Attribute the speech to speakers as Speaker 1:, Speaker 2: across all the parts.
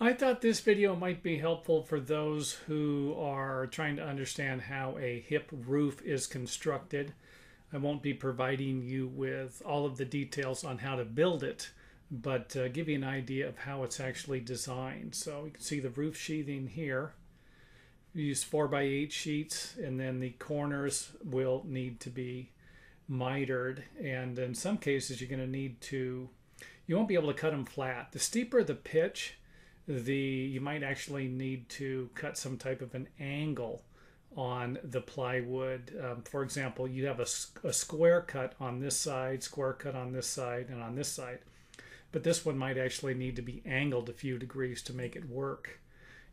Speaker 1: I thought this video might be helpful for those who are trying to understand how a hip roof is constructed. I won't be providing you with all of the details on how to build it, but uh, give you an idea of how it's actually designed. So you can see the roof sheathing here. We use 4 by 8 sheets and then the corners will need to be mitered and in some cases you're going to need to you won't be able to cut them flat. The steeper the pitch, the you might actually need to cut some type of an angle on the plywood. Um, for example, you have a, a square cut on this side, square cut on this side, and on this side. But this one might actually need to be angled a few degrees to make it work.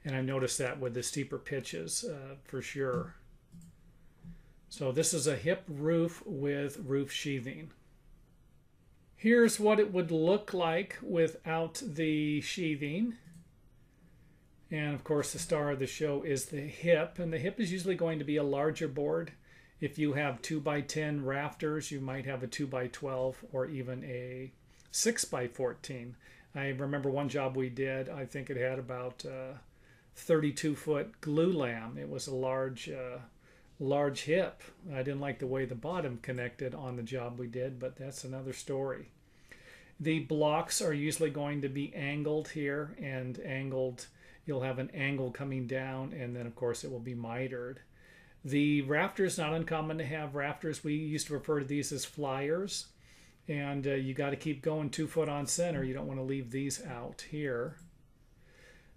Speaker 1: And I've noticed that with the steeper pitches uh, for sure. So this is a hip roof with roof sheathing. Here's what it would look like without the sheathing. And of course, the star of the show is the hip. And the hip is usually going to be a larger board. If you have 2 by 10 rafters, you might have a 2 by 12 or even a 6 by 14. I remember one job we did, I think it had about uh, 32 foot glulam. It was a large, uh, large hip. I didn't like the way the bottom connected on the job we did, but that's another story. The blocks are usually going to be angled here and angled you'll have an angle coming down and then of course it will be mitered. The rafters, not uncommon to have rafters. We used to refer to these as flyers and uh, you got to keep going two foot on center. You don't want to leave these out here.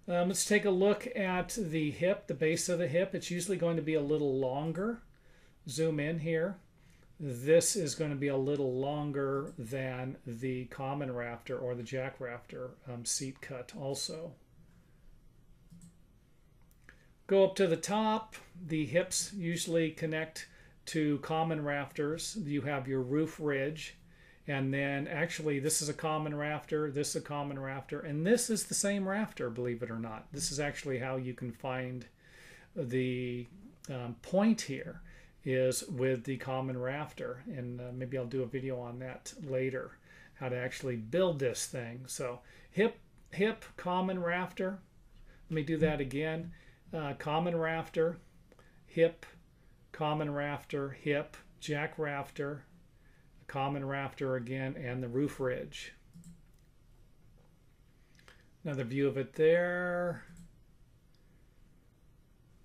Speaker 1: Um, let's take a look at the hip, the base of the hip. It's usually going to be a little longer. Zoom in here. This is going to be a little longer than the common rafter or the jack rafter um, seat cut also. Go up to the top. The hips usually connect to common rafters. You have your roof ridge. And then actually this is a common rafter, this is a common rafter, and this is the same rafter, believe it or not. This is actually how you can find the um, point here is with the common rafter. And uh, maybe I'll do a video on that later, how to actually build this thing. So hip, hip, common rafter. Let me do that again uh, common rafter, hip, common rafter, hip, jack rafter, common rafter again, and the roof ridge. Another view of it there.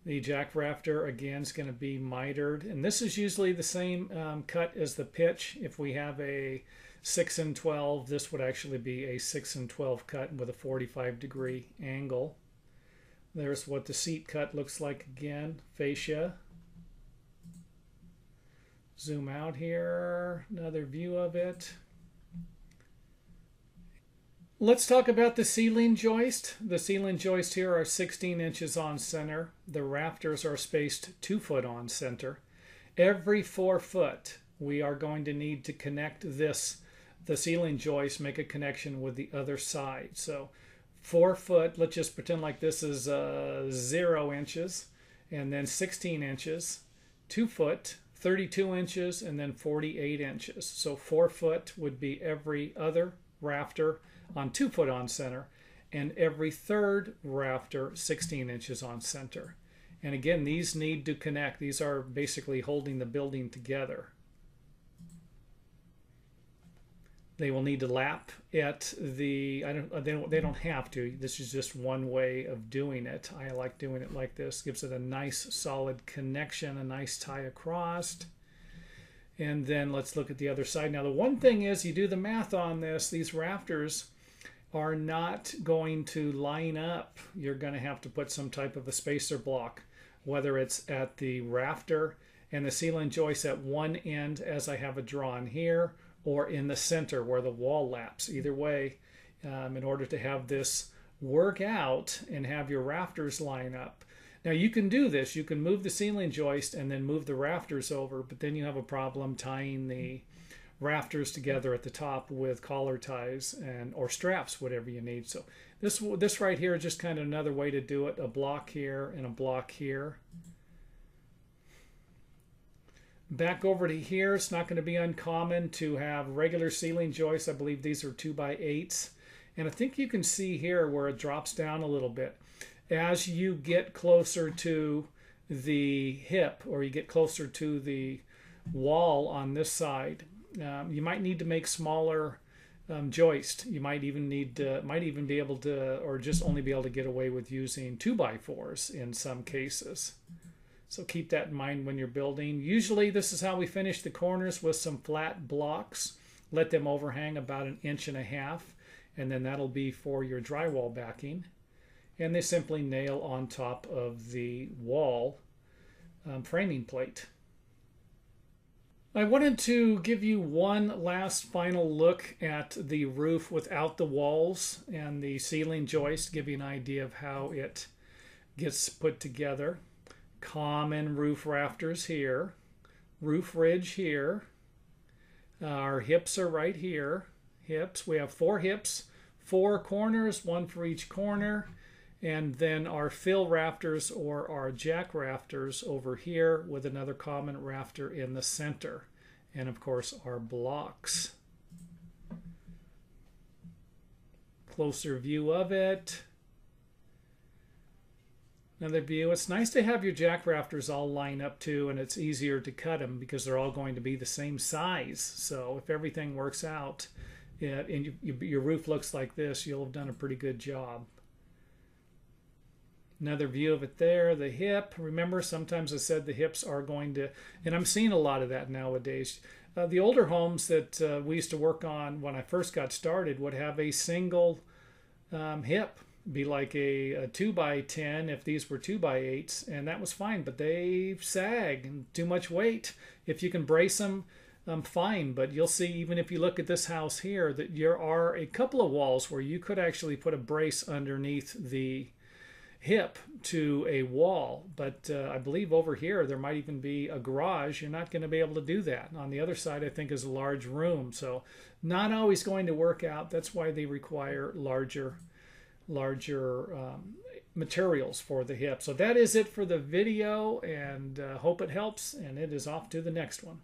Speaker 1: The jack rafter again is going to be mitered, and this is usually the same um, cut as the pitch. If we have a 6 and 12, this would actually be a 6 and 12 cut with a 45 degree angle. There's what the seat cut looks like again, fascia. Zoom out here, another view of it. Let's talk about the ceiling joist. The ceiling joist here are 16 inches on center. The rafters are spaced 2 foot on center. Every 4 foot we are going to need to connect this, the ceiling joist, make a connection with the other side. So four foot, let's just pretend like this is uh, zero inches, and then 16 inches, two foot, 32 inches, and then 48 inches. So four foot would be every other rafter on two foot on center, and every third rafter 16 inches on center. And again, these need to connect. These are basically holding the building together. They will need to lap at the. I don't. They don't. They don't have to. This is just one way of doing it. I like doing it like this. Gives it a nice solid connection, a nice tie across. And then let's look at the other side. Now the one thing is, you do the math on this. These rafters are not going to line up. You're going to have to put some type of a spacer block, whether it's at the rafter and the ceiling joist at one end, as I have it drawn here or in the center where the wall laps. Either way, um, in order to have this work out and have your rafters line up. Now you can do this. You can move the ceiling joist and then move the rafters over, but then you have a problem tying the rafters together at the top with collar ties and or straps, whatever you need. So this this right here is just kind of another way to do it. A block here and a block here. Back over to here, it's not going to be uncommon to have regular ceiling joists. I believe these are 2 by 8s And I think you can see here where it drops down a little bit. As you get closer to the hip or you get closer to the wall on this side, um, you might need to make smaller um, joist. You might even need to, might even be able to, or just only be able to get away with using two by fours in some cases. So keep that in mind when you're building. Usually this is how we finish the corners with some flat blocks. Let them overhang about an inch and a half, and then that'll be for your drywall backing. And they simply nail on top of the wall um, framing plate. I wanted to give you one last final look at the roof without the walls and the ceiling joist, give you an idea of how it gets put together. Common roof rafters here, roof ridge here. Uh, our hips are right here. Hips, we have four hips, four corners, one for each corner. And then our fill rafters or our jack rafters over here with another common rafter in the center. And of course our blocks. Closer view of it. Another view. It's nice to have your jack rafters all line up too and it's easier to cut them because they're all going to be the same size. So if everything works out and you, you, your roof looks like this, you'll have done a pretty good job. Another view of it there, the hip. Remember, sometimes I said the hips are going to, and I'm seeing a lot of that nowadays. Uh, the older homes that uh, we used to work on when I first got started would have a single um, hip, be like a, a 2 by 10 if these were 2 by 8s, and that was fine, but they sag and too much weight. If you can brace them, um, fine, but you'll see even if you look at this house here that there are a couple of walls where you could actually put a brace underneath the hip to a wall. But uh, I believe over here there might even be a garage. You're not going to be able to do that. On the other side, I think, is a large room. So not always going to work out. That's why they require larger, larger um, materials for the hip. So that is it for the video and uh, hope it helps. And it is off to the next one.